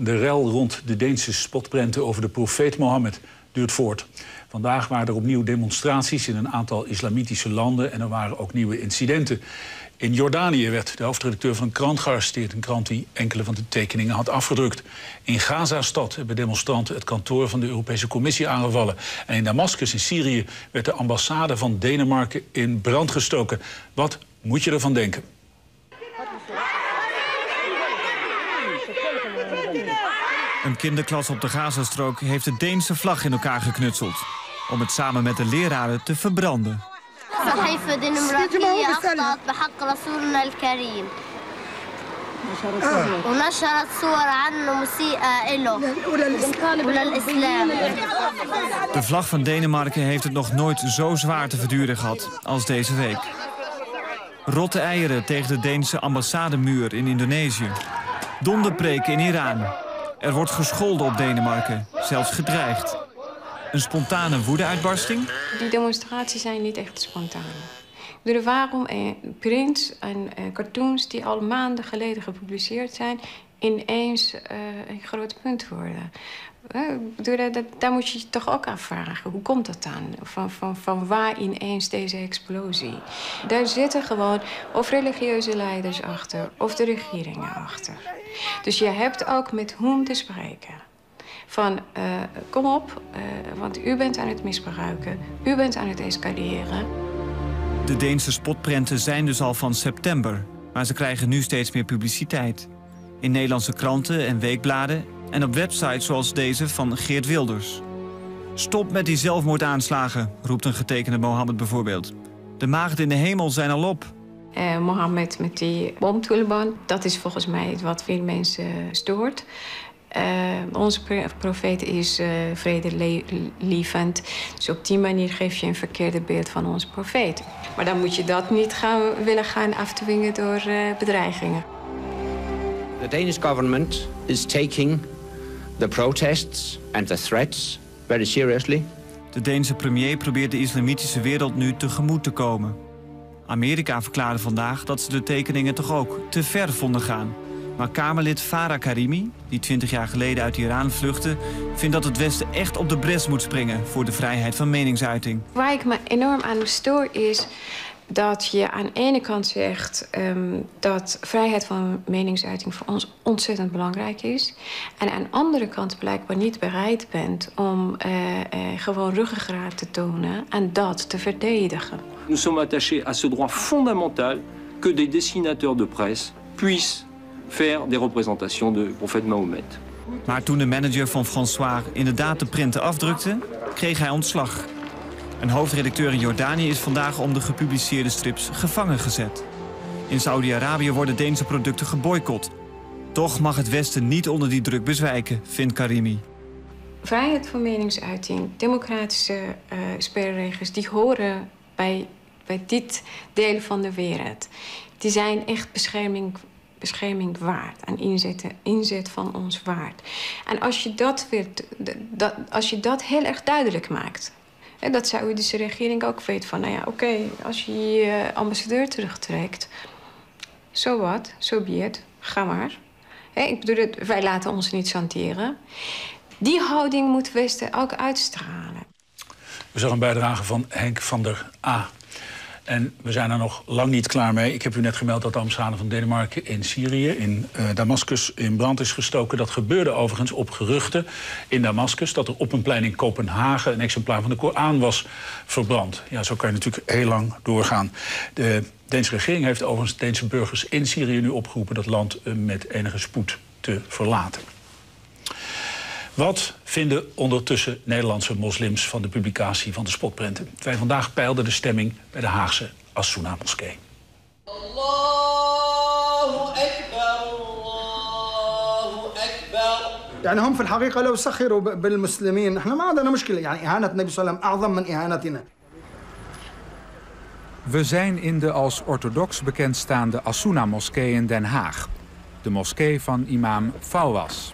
De rel rond de Deense spotprenten over de profeet Mohammed duurt voort. Vandaag waren er opnieuw demonstraties in een aantal islamitische landen... en er waren ook nieuwe incidenten. In Jordanië werd de hoofdredacteur van een krant gearresteerd. Een krant die enkele van de tekeningen had afgedrukt. In Gaza-stad hebben demonstranten het kantoor van de Europese Commissie aangevallen. En in Damascus in Syrië werd de ambassade van Denemarken in brand gestoken. Wat moet je ervan denken? Een kinderklas op de Gazastrook heeft de Deense vlag in elkaar geknutseld. Om het samen met de leraren te verbranden. De vlag van Denemarken heeft het nog nooit zo zwaar te verduren gehad als deze week. Rotte eieren tegen de Deense ambassademuur in Indonesië. Donderpreken in Iran. Er wordt gescholden op Denemarken, zelfs gedreigd. Een spontane woedeuitbarsting? Die demonstraties zijn niet echt spontaan. bedoel, waarom eh, prints en eh, cartoons die al maanden geleden gepubliceerd zijn... ineens uh, een groot punt worden? Dat, daar moet je je toch ook afvragen. Hoe komt dat dan? Van, van, van waar ineens deze explosie? Daar zitten gewoon of religieuze leiders achter... of de regeringen achter. Dus je hebt ook met whom te spreken. Van, uh, kom op, uh, want u bent aan het misbruiken. U bent aan het escaleren. De Deense spotprenten zijn dus al van september. Maar ze krijgen nu steeds meer publiciteit. In Nederlandse kranten en weekbladen... en op websites zoals deze van Geert Wilders. Stop met die zelfmoordaanslagen, roept een getekende Mohammed bijvoorbeeld. De maagden in de hemel zijn al op. Uh, Mohammed met die bomtulban, dat is volgens mij wat veel mensen stoort. Uh, onze profeet is uh, vredelievend. Dus op die manier geef je een verkeerde beeld van onze profeet. Maar dan moet je dat niet gaan, willen gaan afdwingen door uh, bedreigingen. The Danish government is taking the protests and the threats very seriously. De Deense premier probeert de islamitische wereld nu tegemoet te komen. Amerika verklaarde vandaag dat ze de tekeningen toch ook te ver vonden gaan. Maar Kamerlid Farah Karimi, die 20 jaar geleden uit Iran vluchtte... vindt dat het Westen echt op de bres moet springen voor de vrijheid van meningsuiting. Waar ik me enorm aan stoor is dat je aan de ene kant zegt um, dat vrijheid van meningsuiting voor ons ontzettend belangrijk is. En aan de andere kant blijkbaar niet bereid bent om uh, uh, gewoon ruggengraat te tonen en dat te verdedigen. Nous sommes attachés à ce droit fondamental que des dessinateurs de presse puissent faire des représentations de profète Mahomet. Maar toen de manager van François inderdaad de printen afdrukte, kreeg hij ontslag. Een hoofdredacteur in Jordanië is vandaag om de gepubliceerde strips gevangen gezet. In Saudi-Arabië worden Deense producten geboycott. Toch mag het Westen niet onder die druk bezwijken, vindt Karimi. Vrijheid van meningsuiting, democratische uh, spelregels... die horen bij, bij dit deel van de wereld. Die zijn echt bescherming bescherming waard. En inzet, inzet van ons waard. En als je dat, weer, dat, als je dat heel erg duidelijk maakt... En dat Saoedische regering ook weet van... nou ja, oké, als je je ambassadeur terugtrekt... zo wat, zo so ga maar. Ik bedoel, wij laten ons niet chanteren. Die houding moet Westen ook uitstralen. We zagen een bijdrage van Henk van der A. En we zijn er nog lang niet klaar mee. Ik heb u net gemeld dat de ambassade van Denemarken in Syrië, in uh, Damascus, in brand is gestoken. Dat gebeurde overigens op geruchten in Damascus dat er op een plein in Kopenhagen een exemplaar van de Koran was verbrand. Ja, zo kan je natuurlijk heel lang doorgaan. De Deense regering heeft overigens Deense burgers in Syrië nu opgeroepen dat land uh, met enige spoed te verlaten. Wat vinden ondertussen Nederlandse moslims van de publicatie van de spotprenten? Wij vandaag peilden de stemming bij de Haagse Assouna moskee. يعني هم في الحقيقة لو سخروا بالمسلمين احنا ما عندنا مشكلة يعني إهانة النبي صلى الله عليه وسلم أعظم من إهانتنا We zijn in de als orthodox bekendstaande Assouna-moskee in Den Haag. De moskee van imam Fawaz.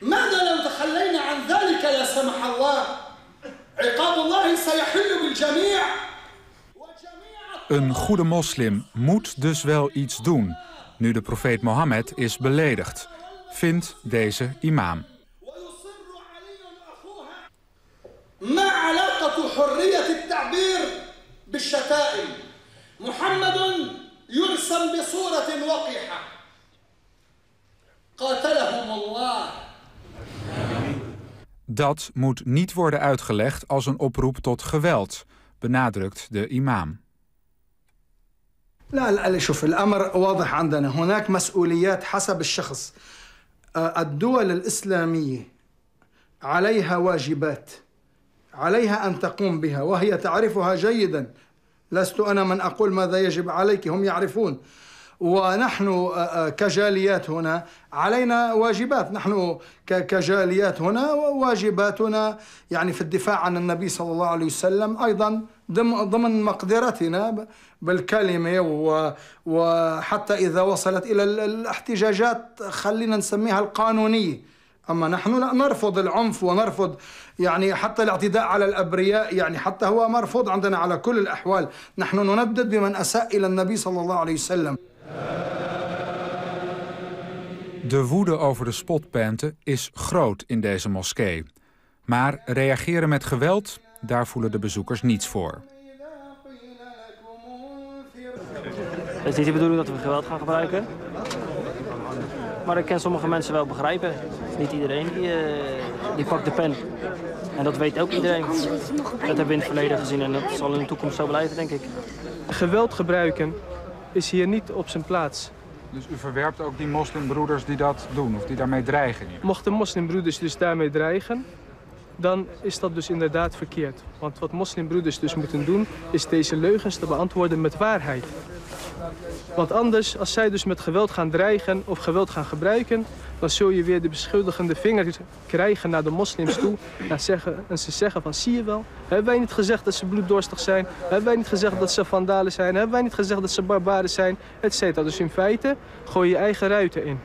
ماذا لو تخلينا عن ذلك لا سمح الله عقاب الله سيحل بالجميع Een goede moslim moet dus wel iets doen, nu de profeet Mohammed is beledigd, vindt deze imam. ما علاقة Dat moet niet worden uitgelegd als een oproep tot geweld, benadrukt de imam. لا لا شوف الأمر واضح عندنا. هناك مسؤوليات حسب الشخص. الدول الإسلامية عليها واجبات عليها أن تقوم بها وهي تعرفها جيدا. لست أنا من أقول ماذا يجب عليك هم يعرفون. ونحن كجاليات هنا علينا واجبات. نحن كجاليات هنا واجباتنا يعني في الدفاع عن النبي صلى الله عليه وسلم أيضا ضمن مقدرتنا بالكلمة وحتى إذا وصلت إلى الاحتجاجات خلينا نسميها القانونية. أما نحن لا نرفض العنف ونرفض يعني حتى الاعتداء على الأبرياء يعني حتى هو مرفوض عندنا على كل الأحوال. نحن نندد بمن أساء إلى النبي صلى الله عليه وسلم. De woede over de spotpenten is groot in deze moskee. Maar reageren met geweld, daar voelen de bezoekers niets voor. Het is niet de bedoeling dat we geweld gaan gebruiken. Maar ik kan sommige mensen wel begrijpen. Niet iedereen die, uh, die pakt de pen. En dat weet ook iedereen. Dat hebben we in het verleden gezien en dat zal in de toekomst zo blijven, denk ik. Geweld gebruiken is hier niet op zijn plaats. Dus u verwerpt ook die moslimbroeders die dat doen of die daarmee dreigen? Mochten moslimbroeders dus daarmee dreigen, dan is dat dus inderdaad verkeerd. Want wat moslimbroeders dus moeten doen, is deze leugens te beantwoorden met waarheid. Want anders, als zij dus met geweld gaan dreigen of geweld gaan gebruiken... dan zul je weer de beschuldigende vinger krijgen naar de moslims toe. En, zeggen, en ze zeggen van, zie je wel, hebben wij niet gezegd dat ze bloeddorstig zijn? Hebben wij niet gezegd dat ze vandalen zijn? Hebben wij niet gezegd dat ze barbaren zijn? Et cetera. Dus in feite gooi je eigen ruiten in.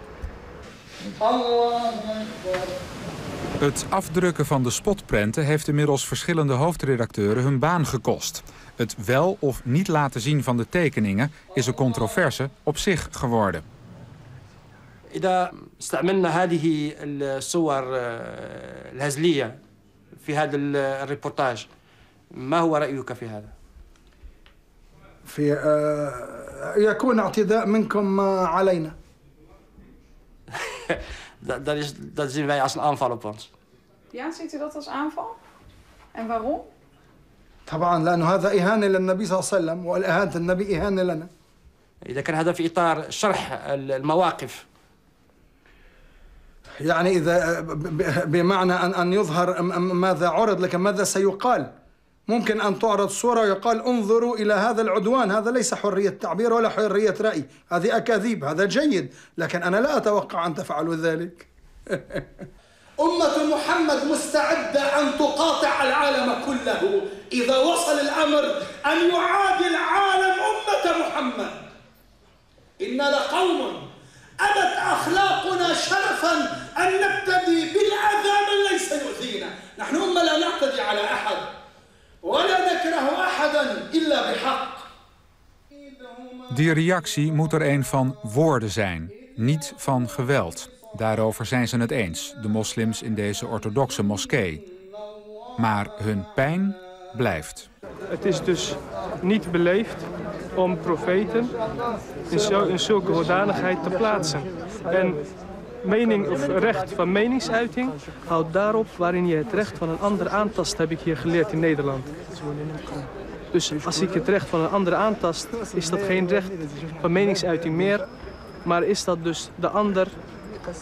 Het afdrukken van de spotprenten heeft inmiddels verschillende hoofdredacteuren hun baan gekost. Het wel of niet laten zien van de tekeningen is een controverse op zich geworden. إذا استعملنا هذه الصور الهزلية في هذا الريبورتاج ما هو رأيك في هذا؟ في يكون اعتداء منكم علينا. dat, dat, is, dat zien wij als een aanval op ons. Ja, ziet u dat als aanval? En waarom? طبعا لأنه هذا إهانة للنبي صلى الله عليه وسلم والإهانة النبي إهانة لنا. إذا كان هذا في إطار شرح المواقف. يعني إذا بمعنى ان أن يظهر ماذا عرض لكن ماذا سيقال؟ ممكن أن تعرض صورة ويقال انظروا إلى هذا العدوان، هذا ليس حرية تعبير ولا حرية رأي، هذه أكاذيب، هذا جيد، لكن أنا لا أتوقع أن تفعلوا ذلك. أمة محمد مستعدة أن تقاطع العالم كله إذا وصل الأمر أن يعادي العالم Die reactie moet er een van woorden zijn, niet van geweld. Daarover zijn ze het eens, de moslims in deze orthodoxe moskee. Maar hun pijn blijft. Het is dus niet beleefd om profeten in, zo, in zulke hoedanigheid te plaatsen. En mening, of recht van meningsuiting houdt daarop waarin je het recht van een ander aantast, heb ik hier geleerd in Nederland. Dus als ik het recht van een ander aantast, is dat geen recht van meningsuiting meer, maar is dat dus de ander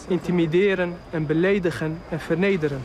intimideren en beledigen en vernederen.